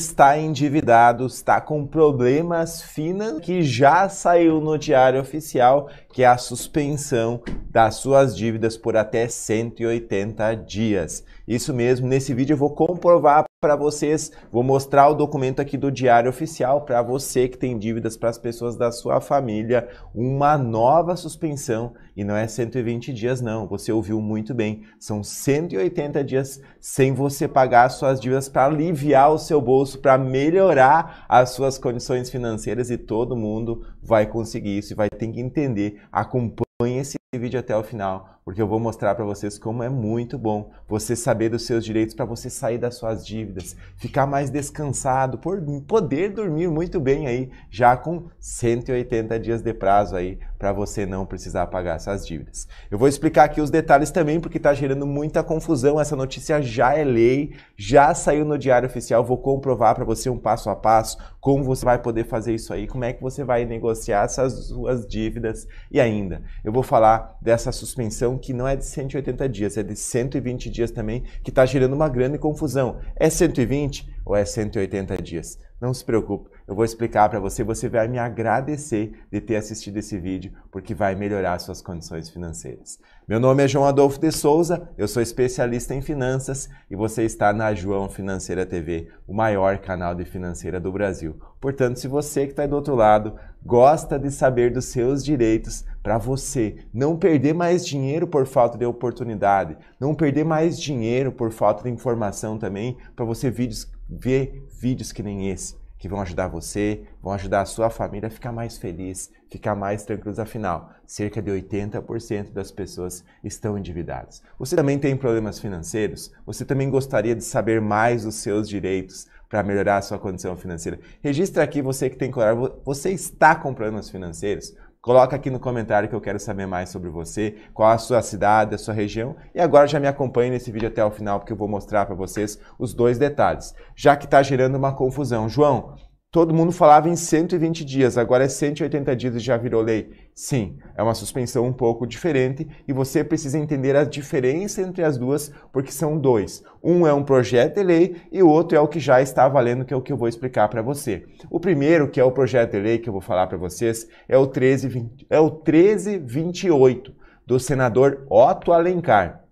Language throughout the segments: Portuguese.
está endividado, está com problemas financeiros, que já saiu no diário oficial, que é a suspensão das suas dívidas por até 180 dias. Isso mesmo, nesse vídeo eu vou comprovar para vocês, vou mostrar o documento aqui do Diário Oficial para você que tem dívidas para as pessoas da sua família, uma nova suspensão e não é 120 dias não, você ouviu muito bem, são 180 dias sem você pagar as suas dívidas para aliviar o seu bolso, para melhorar as suas condições financeiras e todo mundo vai conseguir isso e vai ter que entender, acompanhe esse vídeo até o final, porque eu vou mostrar para vocês como é muito bom você saber dos seus direitos para você sair das suas dívidas, ficar mais descansado, por poder dormir muito bem aí, já com 180 dias de prazo aí para você não precisar pagar suas dívidas. Eu vou explicar aqui os detalhes também porque está gerando muita confusão. Essa notícia já é lei, já saiu no Diário Oficial. Vou comprovar para você um passo a passo como você vai poder fazer isso aí, como é que você vai negociar essas suas dívidas e ainda eu vou falar dessa suspensão que não é de 180 dias, é de 120 dias também, que está gerando uma grande confusão. É 120 ou é 180 dias? Não se preocupe, eu vou explicar para você, você vai me agradecer de ter assistido esse vídeo, porque vai melhorar suas condições financeiras. Meu nome é João Adolfo de Souza, eu sou especialista em finanças e você está na João Financeira TV, o maior canal de financeira do Brasil. Portanto, se você que está do outro lado gosta de saber dos seus direitos para você não perder mais dinheiro por falta de oportunidade, não perder mais dinheiro por falta de informação também, para você vídeos, ver vídeos que nem esse que vão ajudar você, vão ajudar a sua família a ficar mais feliz, ficar mais tranquilos. Afinal, cerca de 80% das pessoas estão endividadas. Você também tem problemas financeiros? Você também gostaria de saber mais os seus direitos para melhorar a sua condição financeira? Registra aqui você que tem claro, você está com problemas financeiros? Coloca aqui no comentário que eu quero saber mais sobre você, qual a sua cidade, a sua região. E agora já me acompanhe nesse vídeo até o final, porque eu vou mostrar para vocês os dois detalhes. Já que está gerando uma confusão. João, Todo mundo falava em 120 dias, agora é 180 dias e já virou lei. Sim, é uma suspensão um pouco diferente e você precisa entender a diferença entre as duas, porque são dois. Um é um projeto de lei e o outro é o que já está valendo, que é o que eu vou explicar para você. O primeiro, que é o projeto de lei que eu vou falar para vocês, é o 1320, é o 1328 do senador Otto Alencar.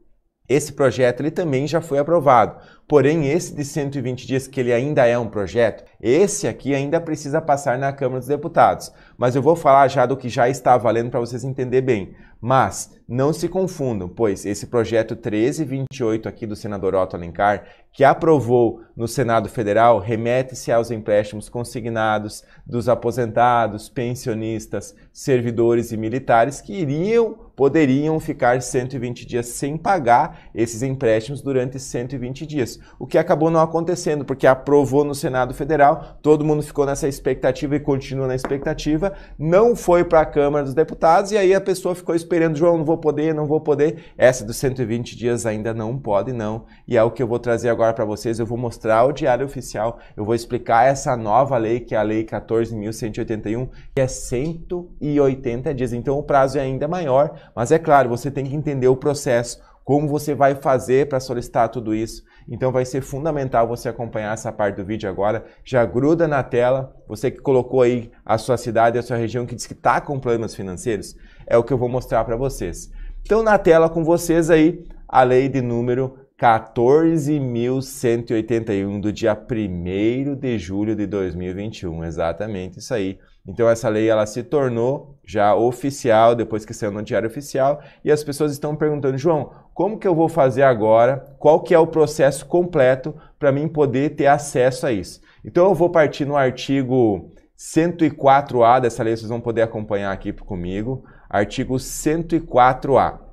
Esse projeto ele também já foi aprovado. Porém, esse de 120 dias, que ele ainda é um projeto, esse aqui ainda precisa passar na Câmara dos Deputados. Mas eu vou falar já do que já está valendo para vocês entenderem bem. Mas não se confundam, pois esse projeto 1328 aqui do senador Otto Alencar, que aprovou no Senado Federal, remete-se aos empréstimos consignados dos aposentados, pensionistas, servidores e militares que iriam, poderiam ficar 120 dias sem pagar esses empréstimos durante 120 dias. O que acabou não acontecendo, porque aprovou no Senado Federal, todo mundo ficou nessa expectativa e continua na expectativa, não foi para a Câmara dos Deputados e aí a pessoa ficou esperando, João, não vou poder, não vou poder. Essa dos 120 dias ainda não pode, não. E é o que eu vou trazer agora para vocês. Eu vou mostrar o diário oficial, eu vou explicar essa nova lei, que é a Lei 14.181, que é 180 dias. Então o prazo é ainda maior, mas é claro, você tem que entender o processo, como você vai fazer para solicitar tudo isso. Então vai ser fundamental você acompanhar essa parte do vídeo agora. Já gruda na tela, você que colocou aí a sua cidade, a sua região que diz que está com problemas financeiros, é o que eu vou mostrar para vocês. Então, na tela com vocês aí, a lei de número 14.181 do dia 1 de julho de 2021, exatamente isso aí. Então essa lei ela se tornou já oficial depois que saiu no diário oficial e as pessoas estão perguntando, João, como que eu vou fazer agora? Qual que é o processo completo para mim poder ter acesso a isso? Então eu vou partir no artigo 104A dessa lei, vocês vão poder acompanhar aqui comigo artigo 104A.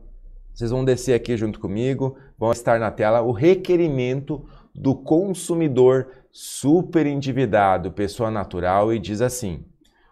Vocês vão descer aqui junto comigo, vão estar na tela o requerimento do consumidor superendividado, pessoa natural, e diz assim: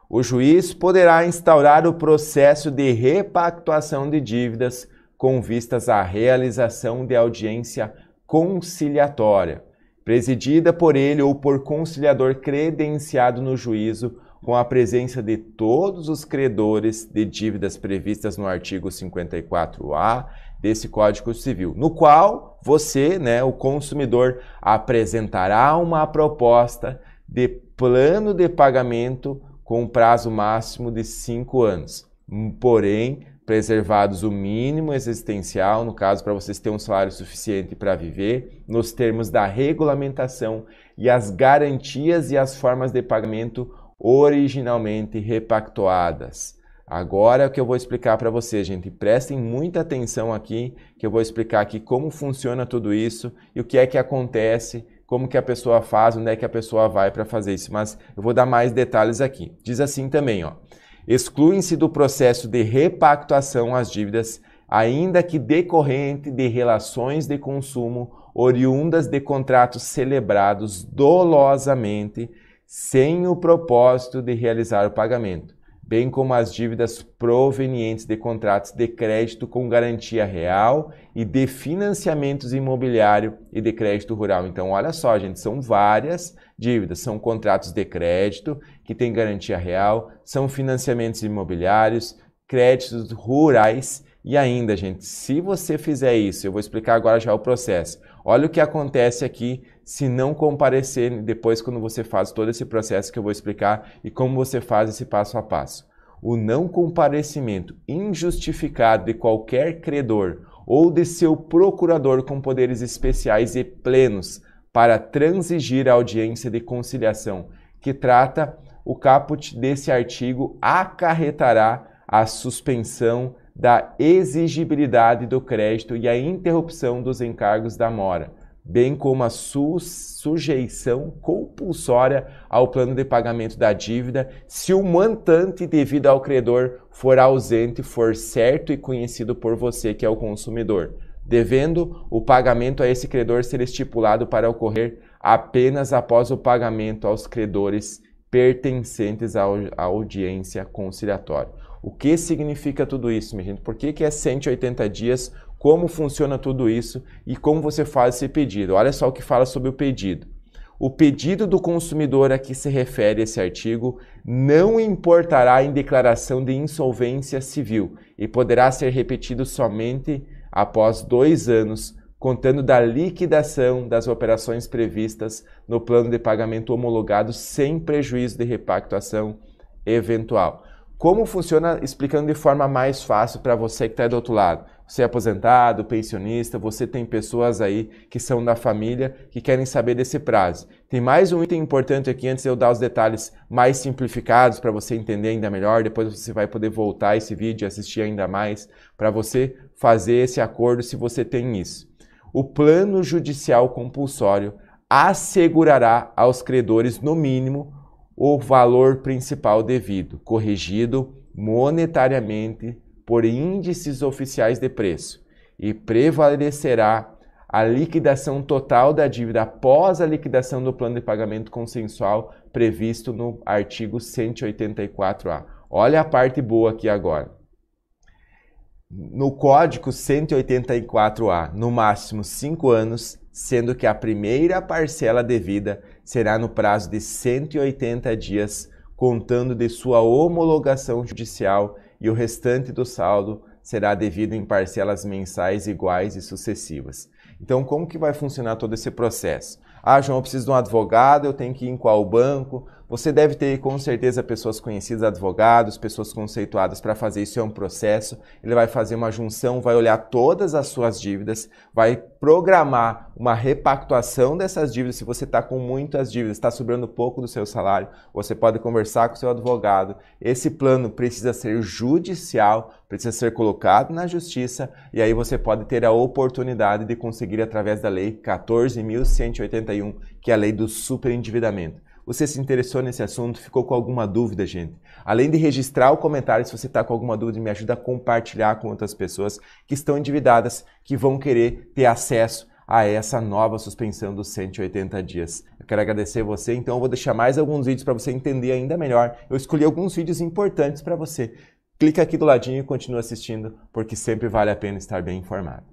o juiz poderá instaurar o processo de repactuação de dívidas com vistas à realização de audiência conciliatória, presidida por ele ou por conciliador credenciado no juízo com a presença de todos os credores de dívidas previstas no artigo 54A desse Código Civil, no qual você, né, o consumidor, apresentará uma proposta de plano de pagamento com prazo máximo de cinco anos. Porém, preservados o mínimo existencial, no caso, para vocês terem um salário suficiente para viver, nos termos da regulamentação e as garantias e as formas de pagamento originalmente repactuadas. Agora é o que eu vou explicar para vocês, gente. Prestem muita atenção aqui, que eu vou explicar aqui como funciona tudo isso e o que é que acontece, como que a pessoa faz, onde é que a pessoa vai para fazer isso. Mas eu vou dar mais detalhes aqui. Diz assim também, ó. Excluem-se do processo de repactuação as dívidas, ainda que decorrente de relações de consumo oriundas de contratos celebrados dolosamente, sem o propósito de realizar o pagamento, bem como as dívidas provenientes de contratos de crédito com garantia real e de financiamentos imobiliário e de crédito rural. Então, olha só, gente, são várias dívidas, são contratos de crédito que têm garantia real, são financiamentos imobiliários, créditos rurais e ainda, gente, se você fizer isso, eu vou explicar agora já o processo. Olha o que acontece aqui se não comparecer depois quando você faz todo esse processo que eu vou explicar e como você faz esse passo a passo. O não comparecimento injustificado de qualquer credor ou de seu procurador com poderes especiais e plenos para transigir a audiência de conciliação que trata o caput desse artigo acarretará a suspensão da exigibilidade do crédito e a interrupção dos encargos da mora, bem como a su sujeição compulsória ao plano de pagamento da dívida se o montante devido ao credor for ausente, for certo e conhecido por você, que é o consumidor, devendo o pagamento a esse credor ser estipulado para ocorrer apenas após o pagamento aos credores pertencentes à audiência conciliatória. O que significa tudo isso, minha gente? Por que, que é 180 dias? Como funciona tudo isso e como você faz esse pedido? Olha só o que fala sobre o pedido. O pedido do consumidor a que se refere esse artigo não importará em declaração de insolvência civil e poderá ser repetido somente após dois anos, contando da liquidação das operações previstas no plano de pagamento homologado sem prejuízo de repactuação eventual. Como funciona, explicando de forma mais fácil para você que está do outro lado. Você é aposentado, pensionista, você tem pessoas aí que são da família que querem saber desse prazo. Tem mais um item importante aqui antes de eu dar os detalhes mais simplificados para você entender ainda melhor. Depois você vai poder voltar esse vídeo e assistir ainda mais para você fazer esse acordo se você tem isso. O plano judicial compulsório assegurará aos credores, no mínimo, o valor principal devido, corrigido monetariamente por índices oficiais de preço, e prevalecerá a liquidação total da dívida após a liquidação do plano de pagamento consensual previsto no artigo 184A. Olha a parte boa aqui agora. No Código 184A, no máximo 5 anos, sendo que a primeira parcela devida será no prazo de 180 dias, contando de sua homologação judicial, e o restante do saldo será devido em parcelas mensais iguais e sucessivas. Então, como que vai funcionar todo esse processo? Ah, João, eu preciso de um advogado, eu tenho que ir em qual banco? Você deve ter com certeza pessoas conhecidas, advogados, pessoas conceituadas para fazer isso. É um processo. Ele vai fazer uma junção, vai olhar todas as suas dívidas, vai programar uma repactuação dessas dívidas. Se você está com muitas dívidas, está sobrando pouco do seu salário, você pode conversar com o seu advogado. Esse plano precisa ser judicial, precisa ser colocado na justiça e aí você pode ter a oportunidade de conseguir através da lei 14.180 que é a lei do superendividamento. Você se interessou nesse assunto? Ficou com alguma dúvida, gente? Além de registrar o comentário, se você está com alguma dúvida, me ajuda a compartilhar com outras pessoas que estão endividadas, que vão querer ter acesso a essa nova suspensão dos 180 dias. Eu quero agradecer você, então eu vou deixar mais alguns vídeos para você entender ainda melhor. Eu escolhi alguns vídeos importantes para você. Clica aqui do ladinho e continua assistindo, porque sempre vale a pena estar bem informado.